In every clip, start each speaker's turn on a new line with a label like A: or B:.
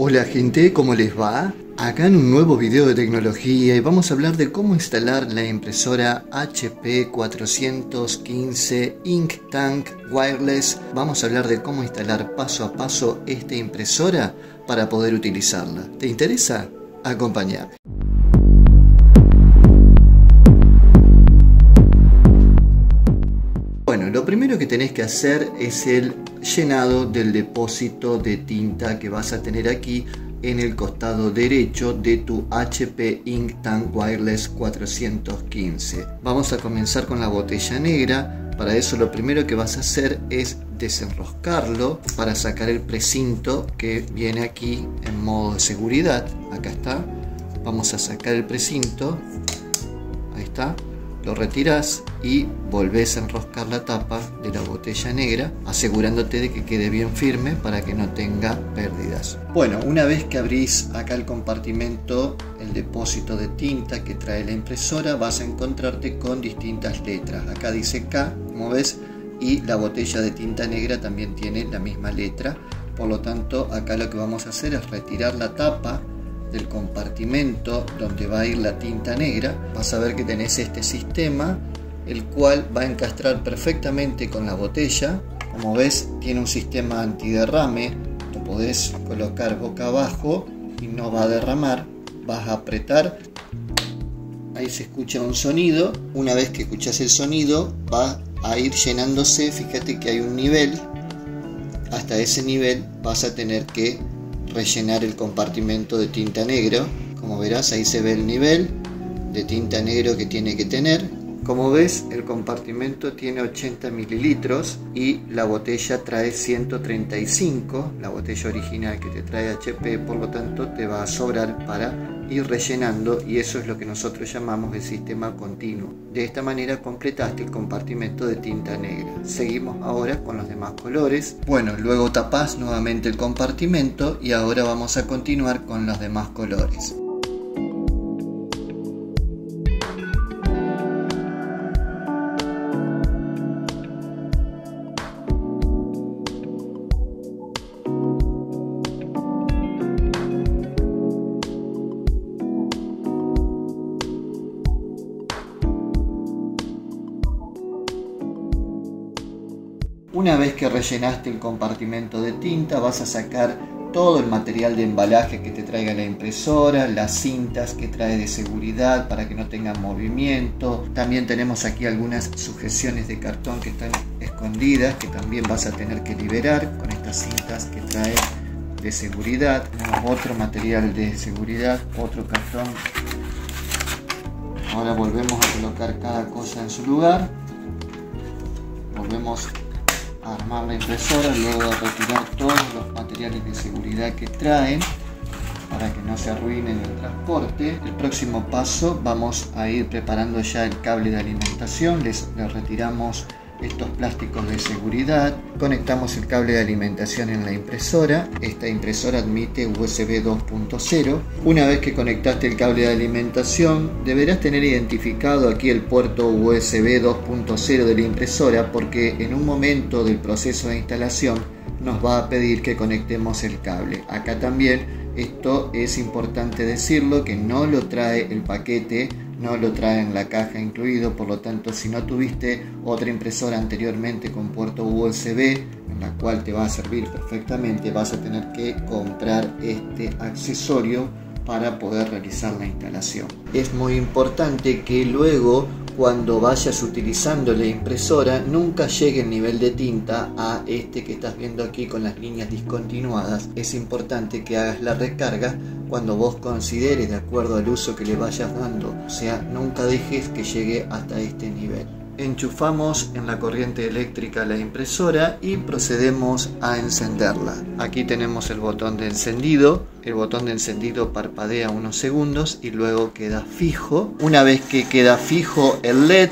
A: Hola gente, ¿cómo les va? Acá en un nuevo video de tecnología y vamos a hablar de cómo instalar la impresora HP 415 Ink Tank Wireless. Vamos a hablar de cómo instalar paso a paso esta impresora para poder utilizarla. ¿Te interesa? Acompáñame. Primero que tenés que hacer es el llenado del depósito de tinta que vas a tener aquí en el costado derecho de tu HP Ink Tank Wireless 415. Vamos a comenzar con la botella negra. Para eso lo primero que vas a hacer es desenroscarlo para sacar el precinto que viene aquí en modo de seguridad. Acá está. Vamos a sacar el precinto. Ahí está lo retiras y volvés a enroscar la tapa de la botella negra asegurándote de que quede bien firme para que no tenga pérdidas. Bueno, una vez que abrís acá el compartimento, el depósito de tinta que trae la impresora, vas a encontrarte con distintas letras. Acá dice K, como ves, y la botella de tinta negra también tiene la misma letra. Por lo tanto, acá lo que vamos a hacer es retirar la tapa del compartimento donde va a ir la tinta negra, vas a ver que tenés este sistema, el cual va a encastrar perfectamente con la botella. Como ves, tiene un sistema antiderrame, lo podés colocar boca abajo y no va a derramar. Vas a apretar, ahí se escucha un sonido. Una vez que escuchas el sonido, va a ir llenándose. Fíjate que hay un nivel. Hasta ese nivel vas a tener que rellenar el compartimento de tinta negro. Como verás ahí se ve el nivel de tinta negro que tiene que tener. Como ves el compartimento tiene 80 mililitros y la botella trae 135, la botella original que te trae HP, por lo tanto te va a sobrar para ir rellenando y eso es lo que nosotros llamamos el sistema continuo. De esta manera completaste el compartimento de tinta negra. Seguimos ahora con los demás colores. Bueno, luego tapas nuevamente el compartimento y ahora vamos a continuar con los demás colores. Rellenaste el compartimento de tinta vas a sacar todo el material de embalaje que te traiga la impresora, las cintas que trae de seguridad para que no tengan movimiento. También tenemos aquí algunas sujeciones de cartón que están escondidas que también vas a tener que liberar con estas cintas que trae de seguridad. Tenemos otro material de seguridad, otro cartón. Ahora volvemos a colocar cada cosa en su lugar. Volvemos armar la impresora, luego retirar todos los materiales de seguridad que traen para que no se arruine el transporte. El próximo paso vamos a ir preparando ya el cable de alimentación, les retiramos estos plásticos de seguridad, conectamos el cable de alimentación en la impresora, esta impresora admite USB 2.0, una vez que conectaste el cable de alimentación deberás tener identificado aquí el puerto USB 2.0 de la impresora porque en un momento del proceso de instalación nos va a pedir que conectemos el cable. Acá también esto es importante decirlo que no lo trae el paquete no lo trae en la caja incluido, por lo tanto si no tuviste otra impresora anteriormente con puerto USB, en la cual te va a servir perfectamente, vas a tener que comprar este accesorio para poder realizar la instalación. Es muy importante que luego cuando vayas utilizando la impresora nunca llegue el nivel de tinta a este que estás viendo aquí con las líneas discontinuadas. Es importante que hagas la recarga cuando vos consideres de acuerdo al uso que le vayas dando. O sea, nunca dejes que llegue hasta este nivel. Enchufamos en la corriente eléctrica la impresora y procedemos a encenderla. Aquí tenemos el botón de encendido. El botón de encendido parpadea unos segundos y luego queda fijo. Una vez que queda fijo el LED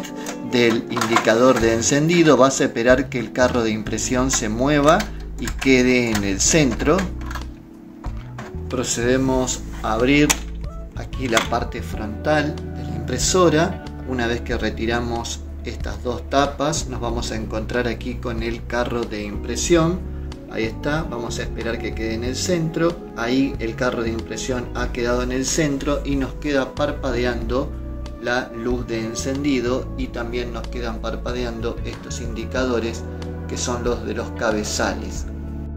A: del indicador de encendido, vas a esperar que el carro de impresión se mueva y quede en el centro procedemos a abrir aquí la parte frontal de la impresora una vez que retiramos estas dos tapas nos vamos a encontrar aquí con el carro de impresión Ahí está, vamos a esperar que quede en el centro. Ahí el carro de impresión ha quedado en el centro y nos queda parpadeando la luz de encendido y también nos quedan parpadeando estos indicadores que son los de los cabezales.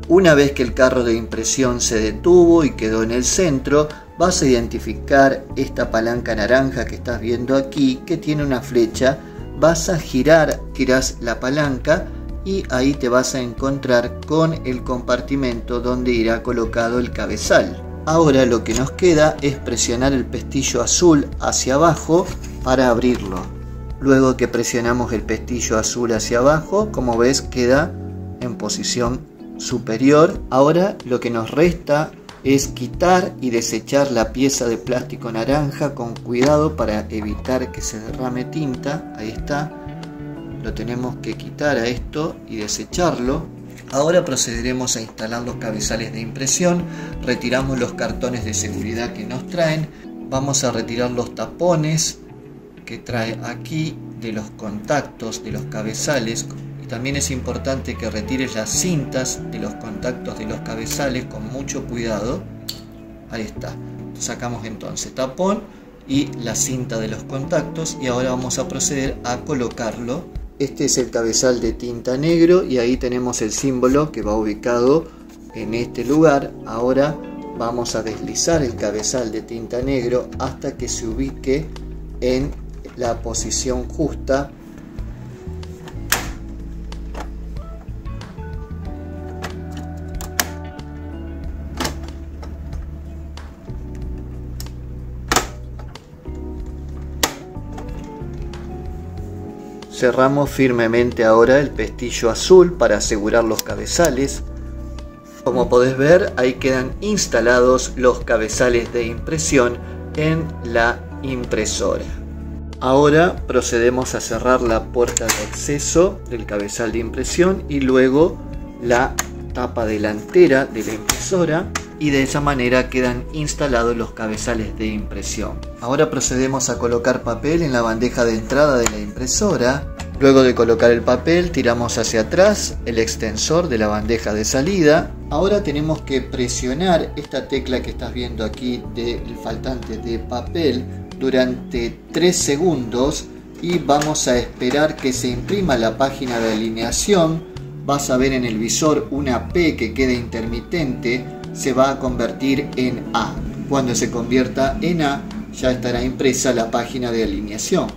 A: Una vez que el carro de impresión se detuvo y quedó en el centro, vas a identificar esta palanca naranja que estás viendo aquí que tiene una flecha. Vas a girar, giras la palanca y ahí te vas a encontrar con el compartimento donde irá colocado el cabezal. Ahora lo que nos queda es presionar el pestillo azul hacia abajo para abrirlo. Luego que presionamos el pestillo azul hacia abajo, como ves queda en posición superior. Ahora lo que nos resta es quitar y desechar la pieza de plástico naranja con cuidado para evitar que se derrame tinta. Ahí está. Lo tenemos que quitar a esto y desecharlo. Ahora procederemos a instalar los cabezales de impresión. Retiramos los cartones de seguridad que nos traen. Vamos a retirar los tapones que trae aquí de los contactos de los cabezales también es importante que retires las cintas de los contactos de los cabezales con mucho cuidado. Ahí está. Sacamos entonces tapón y la cinta de los contactos y ahora vamos a proceder a colocarlo. Este es el cabezal de tinta negro y ahí tenemos el símbolo que va ubicado en este lugar. Ahora vamos a deslizar el cabezal de tinta negro hasta que se ubique en la posición justa Cerramos firmemente ahora el pestillo azul para asegurar los cabezales. Como podés ver, ahí quedan instalados los cabezales de impresión en la impresora. Ahora procedemos a cerrar la puerta de acceso del cabezal de impresión y luego la tapa delantera de la impresora y de esa manera quedan instalados los cabezales de impresión. Ahora procedemos a colocar papel en la bandeja de entrada de la impresora. Luego de colocar el papel tiramos hacia atrás el extensor de la bandeja de salida. Ahora tenemos que presionar esta tecla que estás viendo aquí del faltante de papel durante 3 segundos y vamos a esperar que se imprima la página de alineación. Vas a ver en el visor una P que queda intermitente se va a convertir en A. Cuando se convierta en A, ya estará impresa la página de alineación.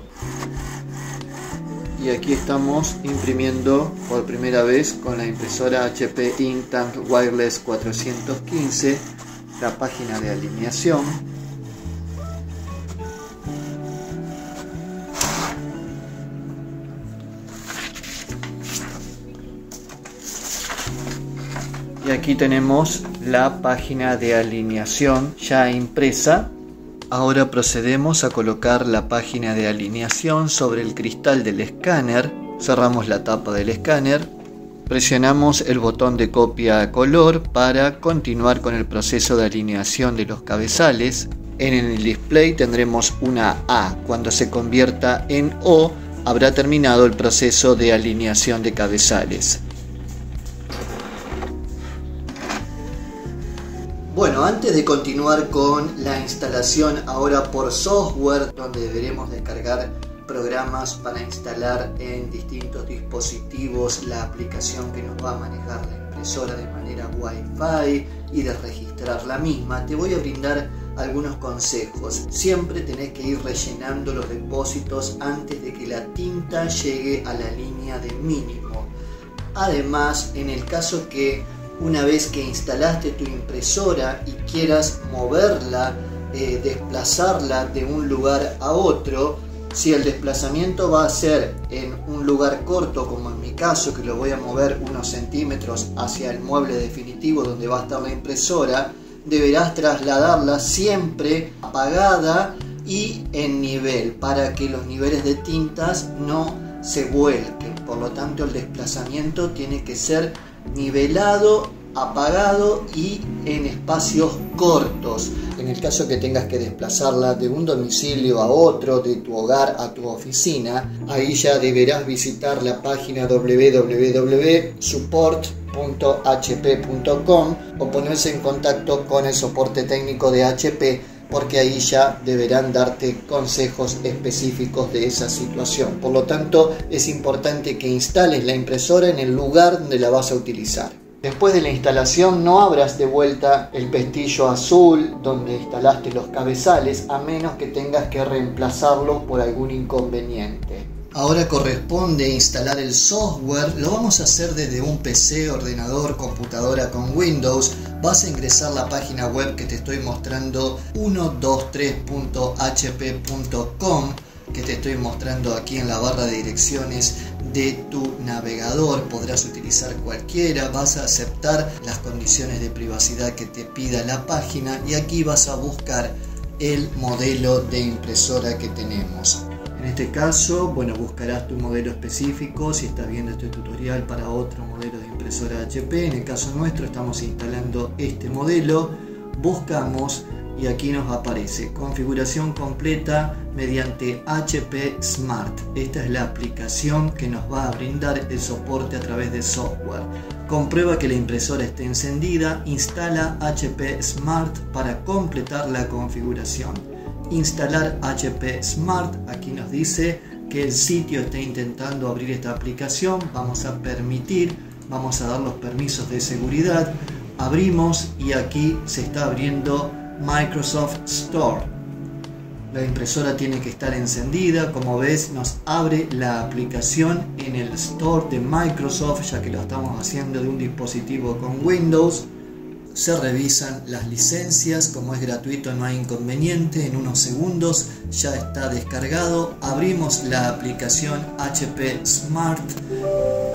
A: Y aquí estamos imprimiendo por primera vez con la impresora HP Inktank Wireless 415 la página de alineación. Aquí tenemos la página de alineación ya impresa. Ahora procedemos a colocar la página de alineación sobre el cristal del escáner. Cerramos la tapa del escáner. Presionamos el botón de copia a color para continuar con el proceso de alineación de los cabezales. En el display tendremos una A. Cuando se convierta en O, habrá terminado el proceso de alineación de cabezales. Bueno, antes de continuar con la instalación ahora por software, donde deberemos descargar programas para instalar en distintos dispositivos la aplicación que nos va a manejar la impresora de manera Wi-Fi y de registrar la misma, te voy a brindar algunos consejos. Siempre tenés que ir rellenando los depósitos antes de que la tinta llegue a la línea de mínimo. Además, en el caso que una vez que instalaste tu impresora y quieras moverla, eh, desplazarla de un lugar a otro, si el desplazamiento va a ser en un lugar corto, como en mi caso, que lo voy a mover unos centímetros hacia el mueble definitivo donde va a estar la impresora, deberás trasladarla siempre apagada y en nivel para que los niveles de tintas no se vuelquen. Por lo tanto, el desplazamiento tiene que ser nivelado, apagado y en espacios cortos. En el caso que tengas que desplazarla de un domicilio a otro, de tu hogar a tu oficina, ahí ya deberás visitar la página www.support support.hp.com o ponerse en contacto con el soporte técnico de HP porque ahí ya deberán darte consejos específicos de esa situación. Por lo tanto, es importante que instales la impresora en el lugar donde la vas a utilizar. Después de la instalación no abras de vuelta el pestillo azul donde instalaste los cabezales a menos que tengas que reemplazarlo por algún inconveniente. Ahora corresponde instalar el software, lo vamos a hacer desde un PC, ordenador, computadora con Windows. Vas a ingresar la página web que te estoy mostrando 123.hp.com que te estoy mostrando aquí en la barra de direcciones de tu navegador. Podrás utilizar cualquiera, vas a aceptar las condiciones de privacidad que te pida la página y aquí vas a buscar el modelo de impresora que tenemos. En este caso, bueno, buscarás tu modelo específico si estás viendo este tutorial para otro modelo de impresora HP. En el caso nuestro estamos instalando este modelo. Buscamos y aquí nos aparece configuración completa mediante HP Smart. Esta es la aplicación que nos va a brindar el soporte a través de software. Comprueba que la impresora esté encendida, instala HP Smart para completar la configuración instalar HP Smart. Aquí nos dice que el sitio está intentando abrir esta aplicación. Vamos a permitir, vamos a dar los permisos de seguridad. Abrimos y aquí se está abriendo Microsoft Store. La impresora tiene que estar encendida, como ves nos abre la aplicación en el Store de Microsoft ya que lo estamos haciendo de un dispositivo con Windows se revisan las licencias, como es gratuito no hay inconveniente, en unos segundos ya está descargado, abrimos la aplicación HP Smart,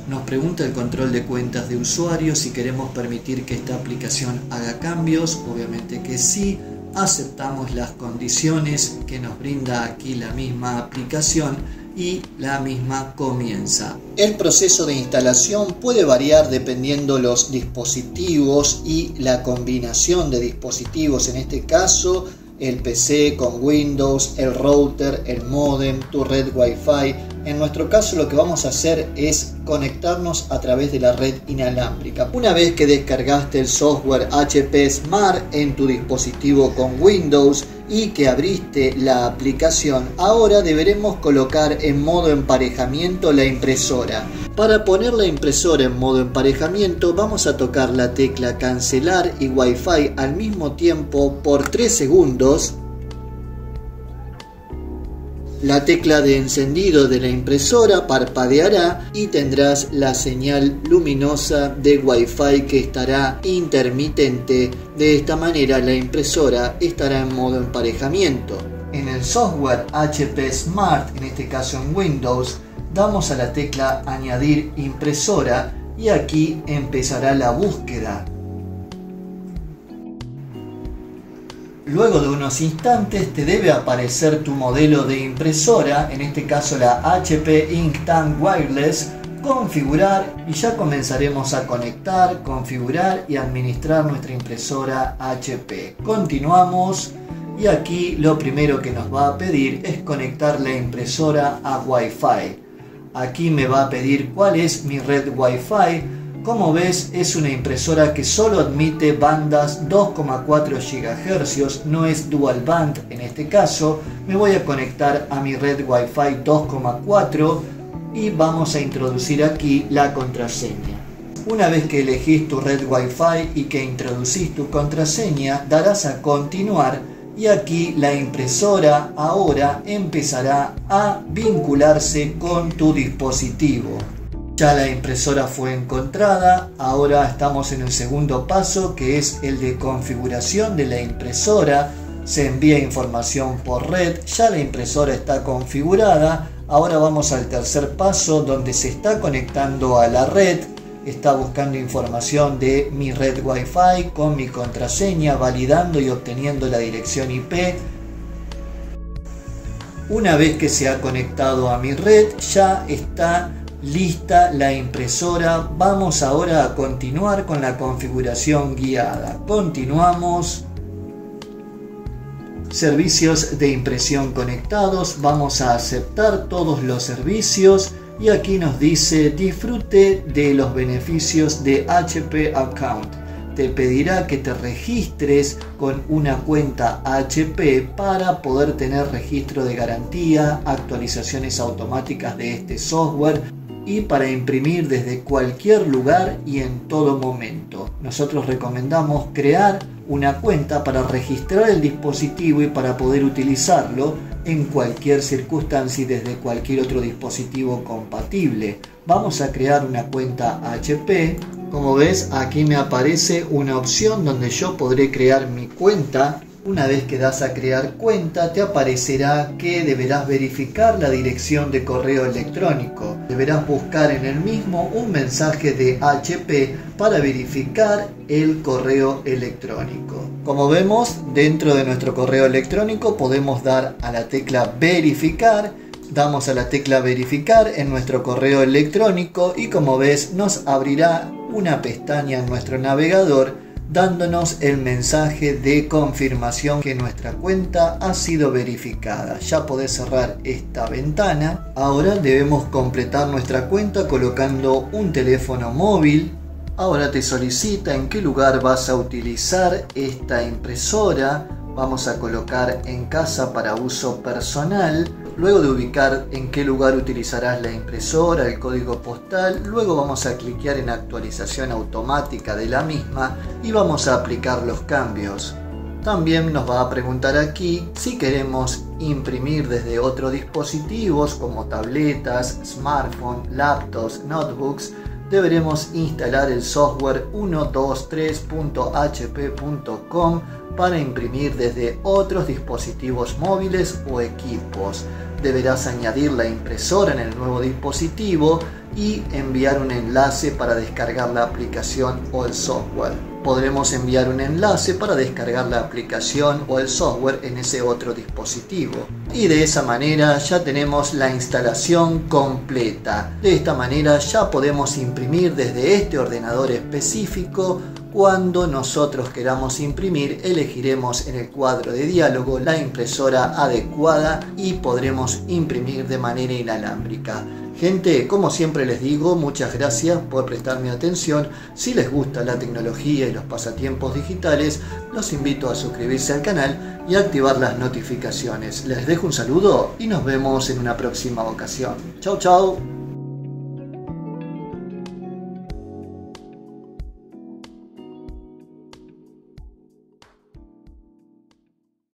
A: nos pregunta el control de cuentas de usuario si queremos permitir que esta aplicación haga cambios, obviamente que sí, aceptamos las condiciones que nos brinda aquí la misma aplicación y la misma comienza. El proceso de instalación puede variar dependiendo los dispositivos y la combinación de dispositivos, en este caso el PC con Windows, el router, el modem, tu red Wi-Fi. En nuestro caso lo que vamos a hacer es conectarnos a través de la red inalámbrica. Una vez que descargaste el software HP Smart en tu dispositivo con Windows, y que abriste la aplicación, ahora deberemos colocar en modo emparejamiento la impresora. Para poner la impresora en modo emparejamiento vamos a tocar la tecla cancelar y Wi-Fi al mismo tiempo por 3 segundos la tecla de encendido de la impresora parpadeará y tendrás la señal luminosa de Wi-Fi que estará intermitente. De esta manera la impresora estará en modo emparejamiento. En el software HP Smart, en este caso en Windows, damos a la tecla añadir impresora y aquí empezará la búsqueda. Luego de unos instantes te debe aparecer tu modelo de impresora, en este caso la HP Inktank Wireless, configurar y ya comenzaremos a conectar, configurar y administrar nuestra impresora HP. Continuamos y aquí lo primero que nos va a pedir es conectar la impresora a Wi-Fi. Aquí me va a pedir cuál es mi red Wi-Fi como ves es una impresora que solo admite bandas 2,4 GHz, no es dual band en este caso. Me voy a conectar a mi red Wi-Fi 2,4 y vamos a introducir aquí la contraseña. Una vez que elegís tu red Wi-Fi y que introducís tu contraseña, darás a continuar y aquí la impresora ahora empezará a vincularse con tu dispositivo. Ya la impresora fue encontrada, ahora estamos en el segundo paso que es el de configuración de la impresora. Se envía información por red, ya la impresora está configurada. Ahora vamos al tercer paso donde se está conectando a la red, está buscando información de mi red Wi-Fi con mi contraseña, validando y obteniendo la dirección IP. Una vez que se ha conectado a mi red, ya está lista la impresora. Vamos ahora a continuar con la configuración guiada. Continuamos. Servicios de impresión conectados. Vamos a aceptar todos los servicios y aquí nos dice disfrute de los beneficios de HP Account. Te pedirá que te registres con una cuenta HP para poder tener registro de garantía, actualizaciones automáticas de este software y para imprimir desde cualquier lugar y en todo momento. Nosotros recomendamos crear una cuenta para registrar el dispositivo y para poder utilizarlo en cualquier circunstancia y desde cualquier otro dispositivo compatible. Vamos a crear una cuenta HP. Como ves, aquí me aparece una opción donde yo podré crear mi cuenta una vez que das a crear cuenta, te aparecerá que deberás verificar la dirección de correo electrónico. Deberás buscar en el mismo un mensaje de HP para verificar el correo electrónico. Como vemos, dentro de nuestro correo electrónico podemos dar a la tecla verificar damos a la tecla verificar en nuestro correo electrónico y como ves nos abrirá una pestaña en nuestro navegador dándonos el mensaje de confirmación que nuestra cuenta ha sido verificada. Ya podés cerrar esta ventana. Ahora debemos completar nuestra cuenta colocando un teléfono móvil. Ahora te solicita en qué lugar vas a utilizar esta impresora. Vamos a colocar en casa para uso personal Luego de ubicar en qué lugar utilizarás la impresora, el código postal, luego vamos a cliquear en actualización automática de la misma y vamos a aplicar los cambios. También nos va a preguntar aquí si queremos imprimir desde otros dispositivos como tabletas, smartphones, laptops, notebooks. Deberemos instalar el software 123.hp.com para imprimir desde otros dispositivos móviles o equipos deberás añadir la impresora en el nuevo dispositivo y enviar un enlace para descargar la aplicación o el software. Podremos enviar un enlace para descargar la aplicación o el software en ese otro dispositivo. Y de esa manera ya tenemos la instalación completa. De esta manera ya podemos imprimir desde este ordenador específico cuando nosotros queramos imprimir, elegiremos en el cuadro de diálogo la impresora adecuada y podremos imprimir de manera inalámbrica. Gente, como siempre les digo, muchas gracias por prestarme atención. Si les gusta la tecnología y los pasatiempos digitales, los invito a suscribirse al canal y activar las notificaciones. Les dejo un saludo y nos vemos en una próxima ocasión. Chau, chau.